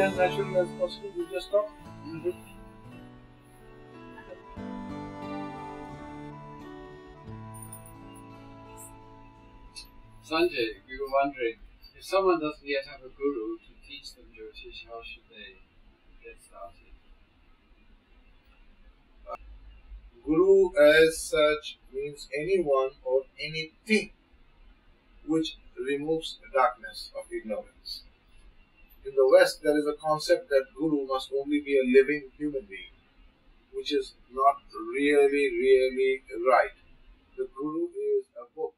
be as natural as possible. We just talk. Mhm. Sanjay, we were wondering if someone doesn't yet have a guru to teach them Jyotish, how should they get started? Guru as such means anyone or anything which removes darkness of ignorance. In the West, there is a concept that Guru must only be a living human being, which is not really, really right. The Guru is a book,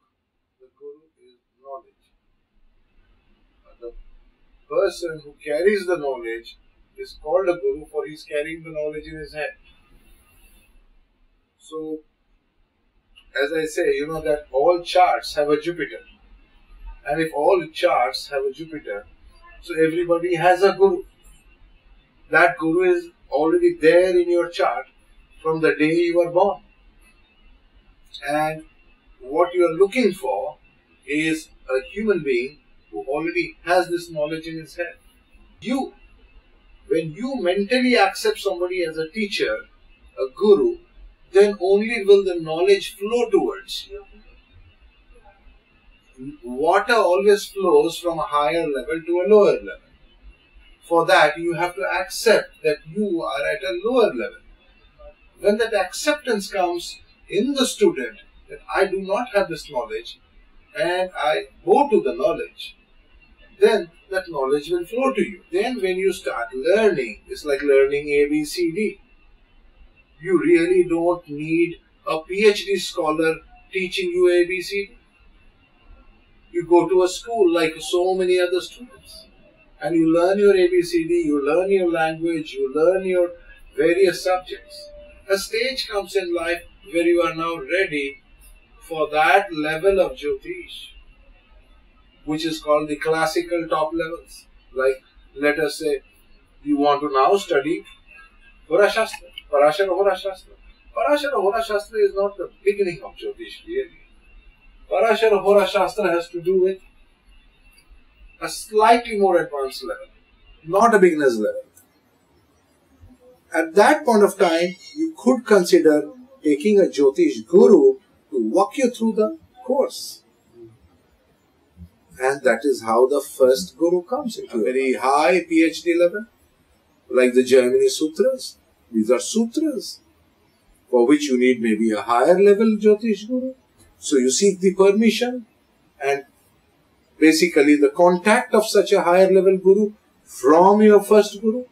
the Guru is knowledge. Uh, the person who carries the knowledge is called a Guru for he is carrying the knowledge in his head. So, as I say, you know that all charts have a Jupiter. And if all charts have a Jupiter, so everybody has a Guru. That Guru is already there in your chart from the day you were born. And what you are looking for is a human being who already has this knowledge in his head. You, when you mentally accept somebody as a teacher, a guru, then only will the knowledge flow towards you. Water always flows from a higher level to a lower level. For that, you have to accept that you are at a lower level. When that acceptance comes in the student that I do not have this knowledge and I go to the knowledge, then that knowledge will flow to you. Then, when you start learning, it's like learning ABCD you really don't need a PhD scholar teaching you ABC. You go to a school like so many other students and you learn your ABCD, you learn your language, you learn your various subjects. A stage comes in life where you are now ready for that level of Jyotish, which is called the classical top levels. Like, let us say, you want to now study Hora Shastra. Parashara Hora Shastra. Parashara Hora Shastra is not the beginning of Jyotish really. Parashara Hora Shastra has to do with a slightly more advanced level, not a beginner's level. At that point of time, you could consider taking a Jyotish guru to walk you through the course. And that is how the first guru comes into a very high PhD level, like the Jaimini Sutras. These are sutras for which you need maybe a higher level Jyotish Guru. So you seek the permission and basically the contact of such a higher level Guru from your first Guru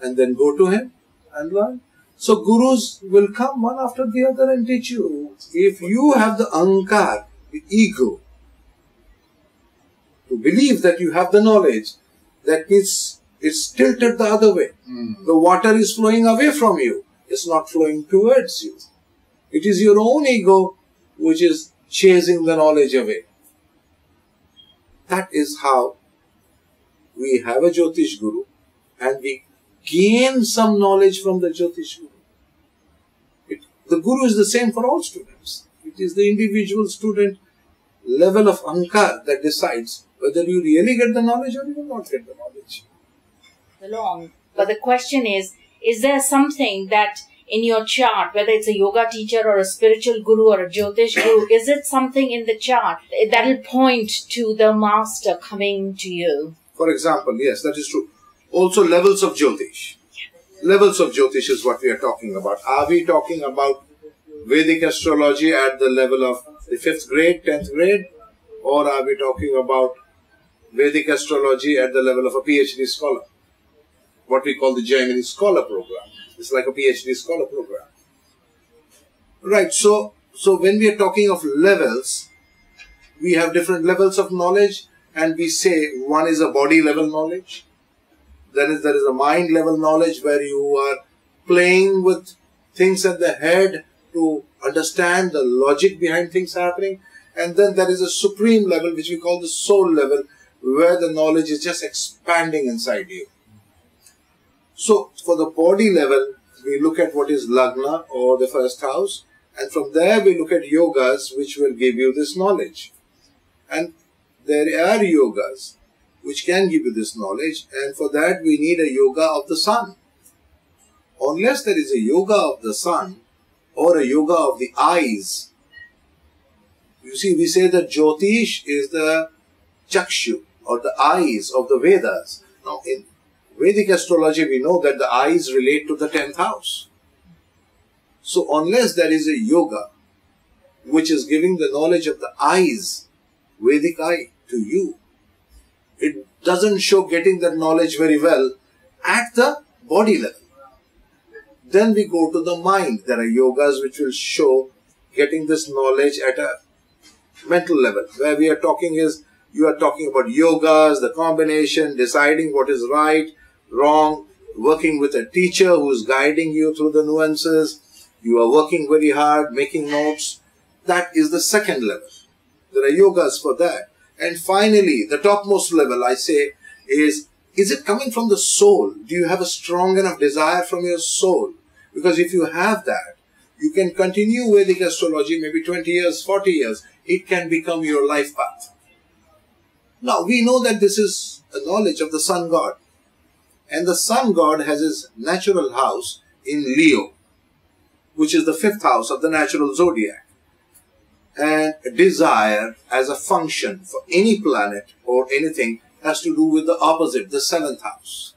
and then go to him and learn. So gurus will come one after the other and teach you. If you have the ankar, the ego, to believe that you have the knowledge, that means it's tilted the other way. Mm. The water is flowing away from you. It's not flowing towards you. It is your own ego which is chasing the knowledge away. That is how we have a Jyotish Guru and we gain some knowledge from the Jyotish Guru. It, the Guru is the same for all students. It is the individual student level of ankar that decides whether you really get the knowledge or you will not get the knowledge. along. But the question is, is there something that in your chart, whether it's a yoga teacher or a spiritual guru or a Jyotish guru, is it something in the chart that'll point to the master coming to you? For example, yes, that is true. Also, levels of Jyotish. Levels of Jyotish is what we are talking about. Are we talking about Vedic astrology at the level of the fifth grade, tenth grade, or are we talking about Vedic astrology at the level of a PhD scholar? What we call the Jaimini Scholar Program. It's like a PhD scholar program. Right, so so when we are talking of levels, we have different levels of knowledge, and we say one is a body level knowledge, then is there is a mind level knowledge where you are playing with things at the head to understand the logic behind things happening, and then there is a supreme level which we call the soul level where the knowledge is just expanding inside you. So for the body level, we look at what is lagna or the first house, and from there we look at yogas which will give you this knowledge. And there are yogas which can give you this knowledge, and for that we need a yoga of the sun. Unless there is a yoga of the sun or a yoga of the eyes, you see, we say that Jyotish is the chakshu or the eyes of the Vedas. Now, in Vedic astrology, we know that the eyes relate to the 10th house. So, unless there is a yoga which is giving the knowledge of the eyes, Vedic eye, to you, it doesn't show getting that knowledge very well at the body level. Then we go to the mind. There are yogas which will show getting this knowledge at a mental level. Where we are talking is you are talking about yogas, the combination, deciding what is right, wrong, working with a teacher who is guiding you through the nuances. You are working very hard, making notes. That is the second level. There are yogas for that. And finally, the topmost level, I say, is is it coming from the soul? Do you have a strong enough desire from your soul? Because if you have that, you can continue Vedic astrology maybe 20 years, 40 years. It can become your life path. Now, we know that this is a knowledge of the sun god. And the sun god has his natural house in Leo, which is the fifth house of the natural zodiac. And desire as a function for any planet or anything has to do with the opposite, the seventh house.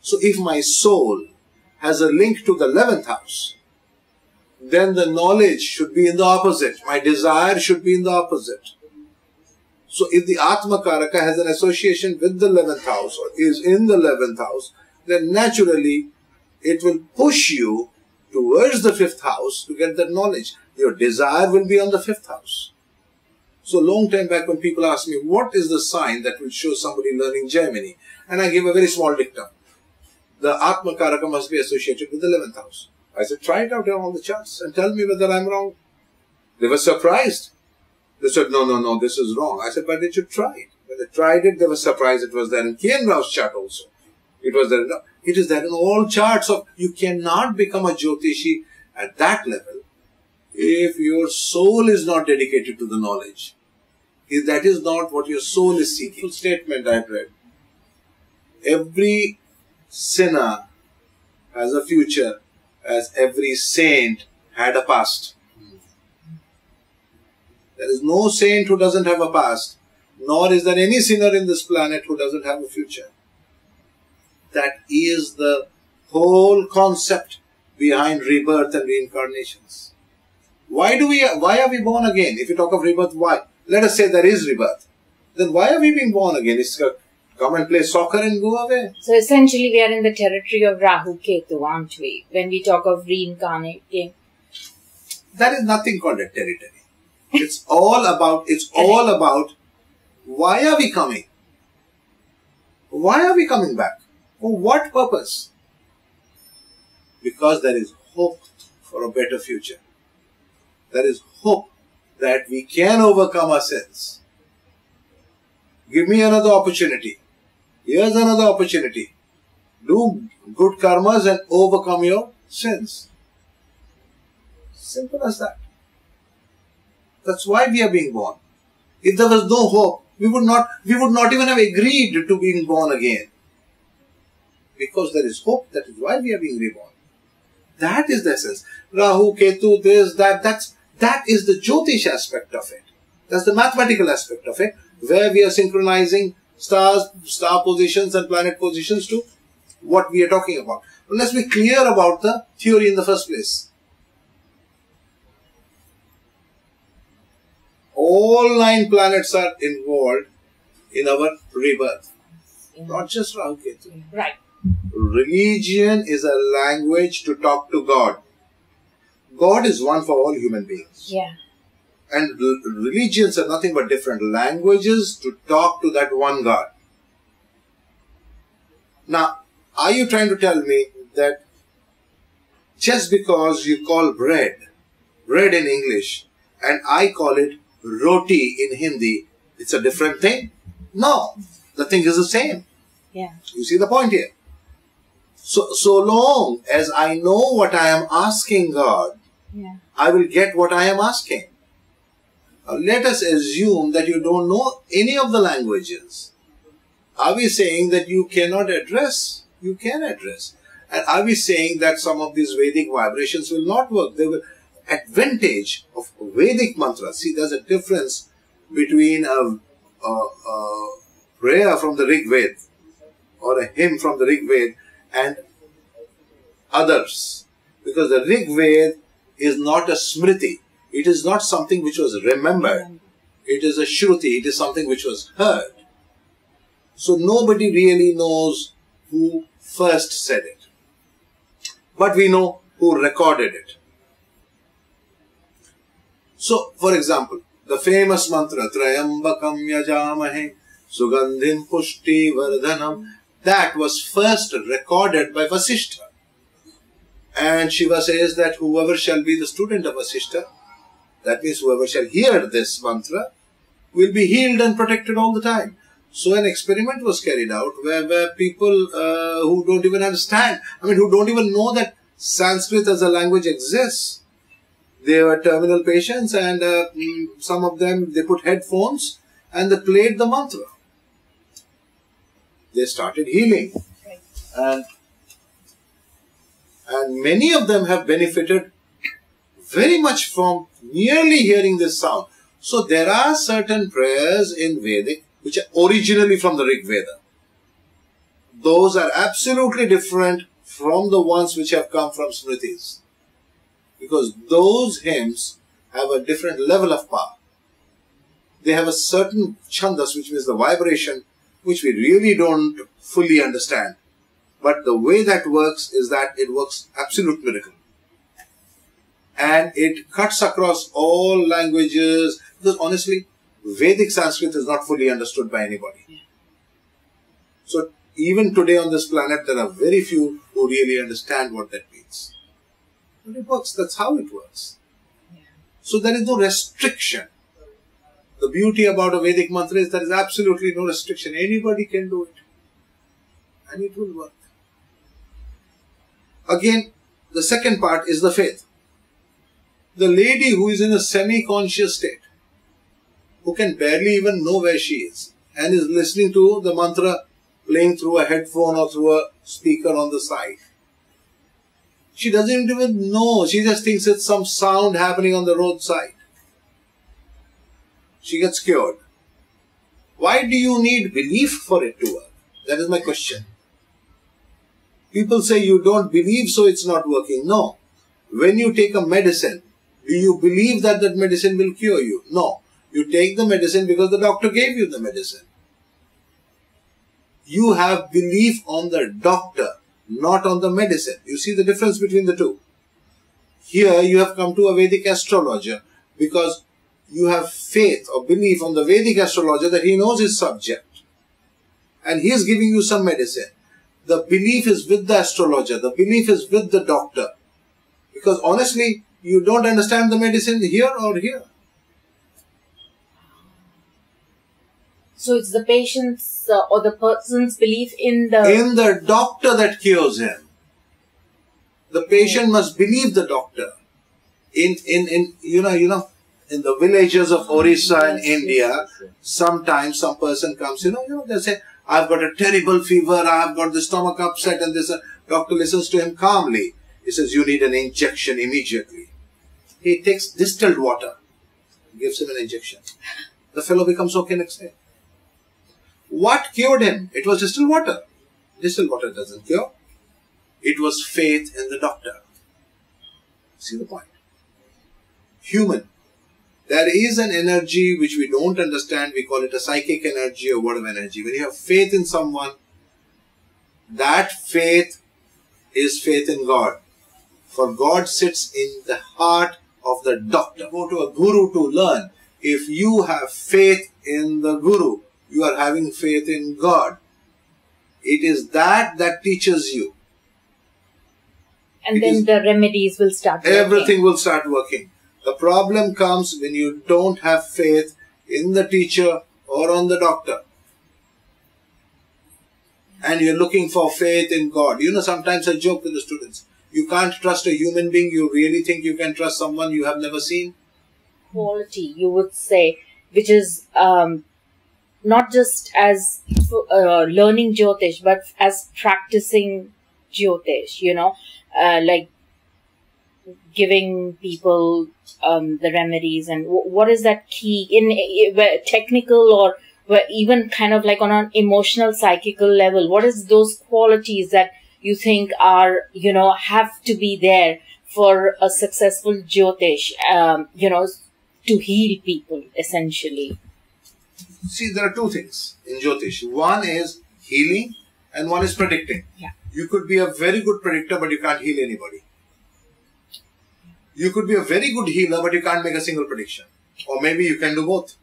So if my soul has a link to the 11th house, then the knowledge should be in the opposite. My desire should be in the opposite. So if the Atma Karaka has an association with the 11th house or is in the 11th house, then naturally it will push you towards the fifth house to get that knowledge. Your desire will be on the fifth house. So long time back when people ask me, what is the sign that will show somebody learning Jaimini? And I give a very small dictum. The Atma Karaka must be associated with the 11th house. I said, try it out on all the charts and tell me whether I'm wrong. They were surprised. They said, no, no, no, this is wrong. I said, but they should try it. When they tried it, they were surprised it was there in K.N. Rao's chart also. It was there. It is there in all charts of, you cannot become a Jyotishi at that level if your soul is not dedicated to the knowledge. If that is not what your soul is seeking. Statement I read. Every sinner has a future as every saint had a past. There is no saint who doesn't have a past, nor is there any sinner in this planet who doesn't have a future. That is the whole concept behind rebirth and reincarnations. Why do we, why are we born again? If you talk of rebirth, why? Let us say there is rebirth. Then why are we being born again? It's come and play soccer and go away. So essentially, we are in the territory of Rahu Ketu, aren't we? When we talk of reincarnating. There is nothing called a territory. It's all about, it's all about why are we coming? Why are we coming back? For what purpose? Because there is hope for a better future. There is hope that we can overcome our sins. Give me another opportunity. Here's another opportunity. Do good karmas and overcome your sins. Simple as that. That's why we are being born. If there was no hope, we would not we would not even have agreed to being born again. Because there is hope, that is why we are being reborn. That is the essence. Rahu, Ketu, this, that, that's that is the Jyotish aspect of it. That's the mathematical aspect of it, where we are synchronizing stars, star positions and planet positions to what we are talking about. But let's be clear about the theory in the first place. All nine planets are involved in our rebirth, not just Rahu Ketu. Right. Religion is a language to talk to God. God is one for all human beings. Yeah. And religions are nothing but different languages to talk to that one God. Now, are you trying to tell me that just because you call bread, bread in English, and I call it roti in Hindi, it's a different thing? No, the thing is the same. Yeah. You see the point here? So, so long as I know what I am asking God, Yeah. I will get what I am asking. Now, let us assume that you don't know any of the languages. Are we saying that you cannot address? You can address. And are we saying that some of these Vedic vibrations will not work? They will advantage of Vedic mantras. See, there's a difference between a, a, a prayer from the Rig Veda or a hymn from the Rig Veda and others. Because the Rig Veda is not a smriti. It is not something which was remembered. It is a shruti. It is something which was heard. So nobody really knows who first said it. But we know who recorded it. So, for example, the famous mantra Trayambakam Yajamahe Sugandhim Pushti Vardhanam that was first recorded by Vasishtha. And Shiva says that whoever shall be the student of Vasishtha, that means whoever shall hear this mantra, will be healed and protected all the time. So an experiment was carried out where, where people uh, who don't even understand, I mean, who don't even know that Sanskrit as a language exists, they were terminal patients and uh, mm, some of them, they put headphones and they played the mantra. They started healing. And, and many of them have benefited very much from merely hearing this sound. So there are certain prayers in Vedic which are originally from the Rig Veda. Those are absolutely different from the ones which have come from Smritis. Because those hymns have a different level of power. They have a certain chandas, which means the vibration, which we really don't fully understand. But the way that works is that it works absolute miracle. And it cuts across all languages. Because honestly, Vedic Sanskrit is not fully understood by anybody. So even today on this planet, there are very few who really understand what that means. But it works. That's how it works. So there is no restriction. The beauty about a Vedic mantra is there is absolutely no restriction. Anybody can do it. And it will work. Again, the second part is the faith. The lady who is in a semi-conscious state, who can barely even know where she is and is listening to the mantra playing through a headphone or through a speaker on the side. She doesn't even know. She just thinks it's some sound happening on the roadside. She gets cured. Why do you need belief for it to work? That is my question. People say you don't believe so it's not working. No. When you take a medicine, do you believe that that medicine will cure you? No. You take the medicine because the doctor gave you the medicine. You have belief on the doctor, not on the medicine. You see the difference between the two. Here you have come to a Vedic astrologer because you have faith or belief on the Vedic astrologer that he knows his subject. And he is giving you some medicine. The belief is with the astrologer. The belief is with the doctor. Because honestly, you don't understand the medicine here or here. So it's the patient's uh, or the person's belief in the In the doctor that cures him. The patient must believe the doctor. In, in, in, you know, you know, in the villages of Orissa in India, sometimes some person comes, you know, you know, they say, I've got a terrible fever, I've got the stomach upset, and this uh, doctor listens to him calmly. He says, you need an injection immediately. He takes distilled water, gives him an injection. The fellow becomes okay next day. What cured him? It was distilled water. Distilled water doesn't cure. It was faith in the doctor. See the point? Human. There is an energy which we don't understand. We call it a psychic energy or word of energy. When you have faith in someone, that faith is faith in God. For God sits in the heart of the doctor. Go to a guru to learn. If you have faith in the guru, you are having faith in God. It is that that teaches you. and it then is- the remedies will start. working. Everything will start working. The problem comes when you don't have faith in the teacher or on the doctor. And you're looking for faith in God. You know, sometimes I joke with the students. You can't trust a human being. You really think you can trust someone you have never seen? quality you would say, which is um, not just as uh, learning Jyotish, but as practicing Jyotish, you know, uh, like giving people um, the remedies and what is that key in uh, technical or even kind of like on an emotional psychical level what is those qualities that you think are you know have to be there for a successful jyotish um, you know to heal people essentially see there are two things in jyotish one is healing and one is predicting yeah. you could be a very good predictor but you can't heal anybody you could be a very good healer but you can't make a single prediction or maybe you can do both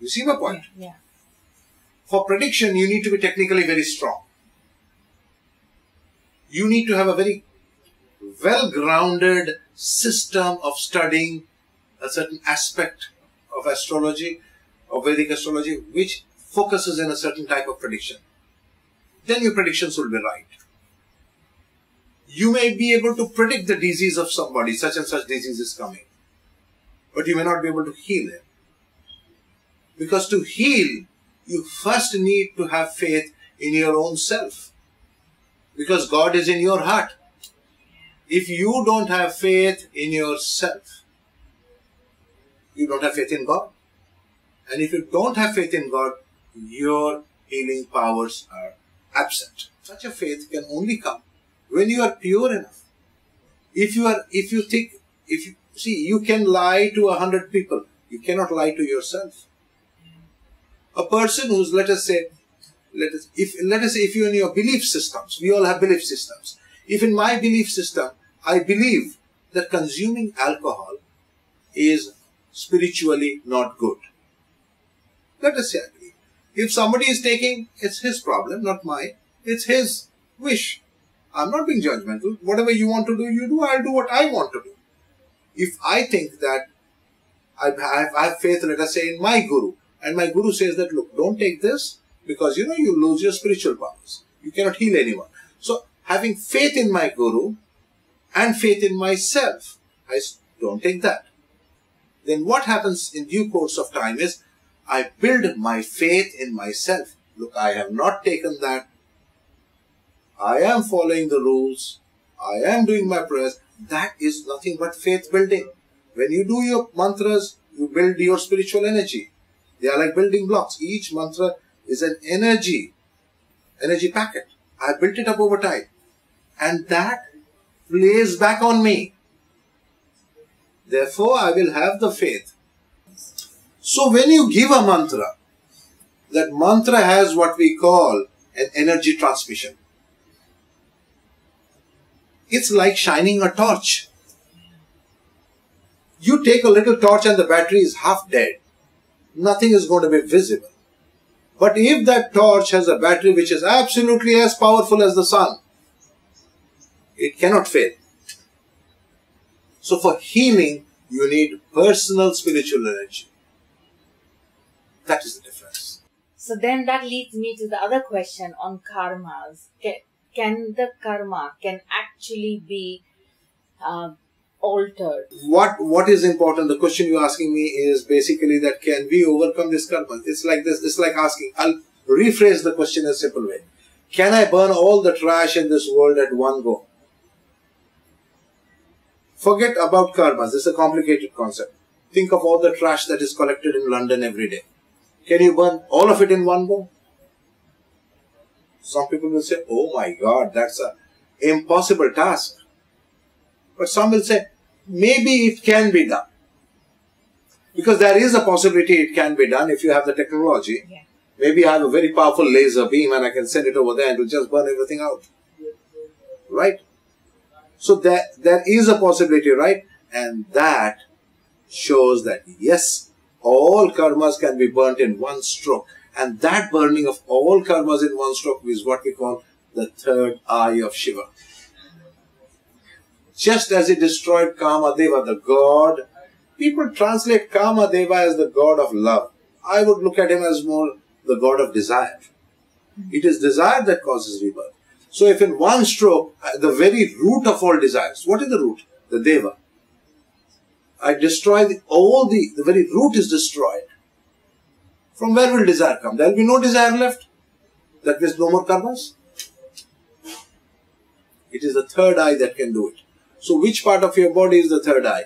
you see my point? Yeah. For prediction, you need to be technically very strong. You need to have a very well grounded system of studying a certain aspect of astrology, of Vedic astrology, which focuses in a certain type of prediction. Then your predictions will be right. You may be able to predict the disease of somebody, such and such disease is coming, but you may not be able to heal him. Because to heal, you first need to have faith in your own self. Because God is in your heart. If you don't have faith in yourself, you don't have faith in God. And if you don't have faith in God, your healing powers are absent. Such a faith can only come when you are pure enough. If you are, if you think, if you see, you can lie to a hundred people, you cannot lie to yourself a person who's let us say let us if let us say if you're in your belief systems we all have belief systems if in my belief system i believe that consuming alcohol is spiritually not good let us believe if somebody is taking it's his problem not mine it's his wish i'm not being judgmental whatever you want to do you do i'll do what i want to do if i think that i have, I have faith let us say in my guru and my guru says that, look, don't take this because you know you lose your spiritual powers. You cannot heal anyone. So having faith in my guru and faith in myself, I don't take that. Then what happens in due course of time is I build my faith in myself. Look, I have not taken that. I am following the rules. I am doing my prayers. That is nothing but faith building. When you do your mantras, you build your spiritual energy. They are like building blocks. Each mantra is an energy, energy packet. I built it up over time. And that plays back on me. Therefore, I will have the faith. So when you give a mantra, that mantra has what we call an energy transmission. It's like shining a torch. You take a little torch and the battery is half dead nothing is going to be visible. But if that torch has a battery which is absolutely as powerful as the sun, it cannot fail. So for healing, you need personal spiritual energy. That is the difference. So then that leads me to the other question on karmas. Can, can the karma can actually be uh, altered. What What is important? The question you're asking me is basically that can we overcome this karma? It's like this. It's like asking. I'll rephrase the question in a simple way. Can I burn all the trash in this world at one go? Forget about karmas. Is a complicated concept. Think of all the trash that is collected in London every day. Can you burn all of it in one go? Some people will say, "Oh my God, that's an impossible task." But some will say, maybe it can be done. Because there is a possibility it can be done if you have the technology. Yeah. Maybe I have a very powerful laser beam and I can send it over there and it will just burn everything out. Right? So there, there is a possibility, right? And that shows that yes, all karmas can be burnt in one stroke. And that burning of all karmas in one stroke is what we call the third eye of Shiva. Just as he destroyed Kamadeva, the god, people translate Kamadeva as the god of love. I would look at him as more the god of desire. It is desire that causes rebirth. So if in one stroke, uh, the very root of all desires, what is the root? The Deva. I destroy the, all the, the very root is destroyed. From where will desire come? There will be no desire left. That means no more karmas. It is the third eye that can do it. So, which part of your body is the third eye?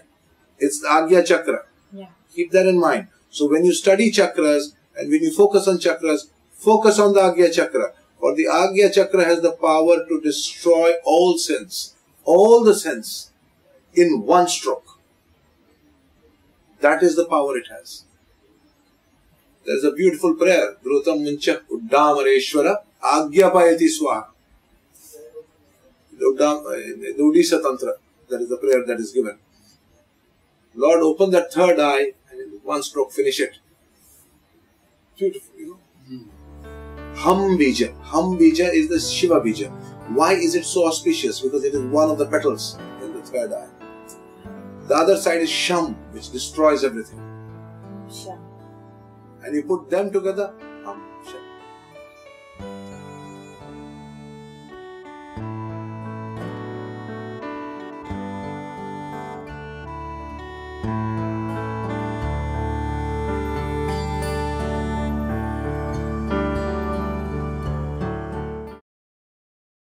It's the Agya Chakra. Yeah. Keep that in mind. So, when you study chakras and when you focus on chakras, focus on the Agya Chakra. For the Agya Chakra has the power to destroy all sins, all the sins in one stroke. That is the power it has. There's a beautiful prayer. Dhrutam Mincha Uddamareshwara Agyapayati Swaha. The uh, the Odisha Tantra. That is the prayer that is given. Lord, open that third eye and in one stroke finish it. Beautiful, you know. Hum Bija. Hum Bija is the Shiva Bija. Why is it so auspicious? Because it is one of the petals in the third eye. The other side is Sham, which destroys everything. Sure. And you put them together, Sham.